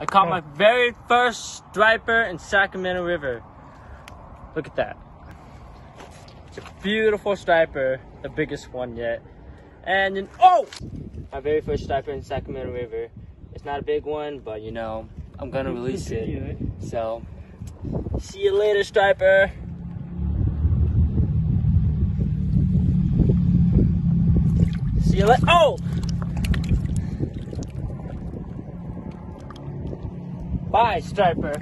I caught my very first striper in Sacramento River. Look at that. It's a beautiful striper, the biggest one yet. And then, oh! My very first striper in Sacramento River. It's not a big one, but you know, I'm gonna release it. So, see you later, striper. See you later. Oh! Bye, striper.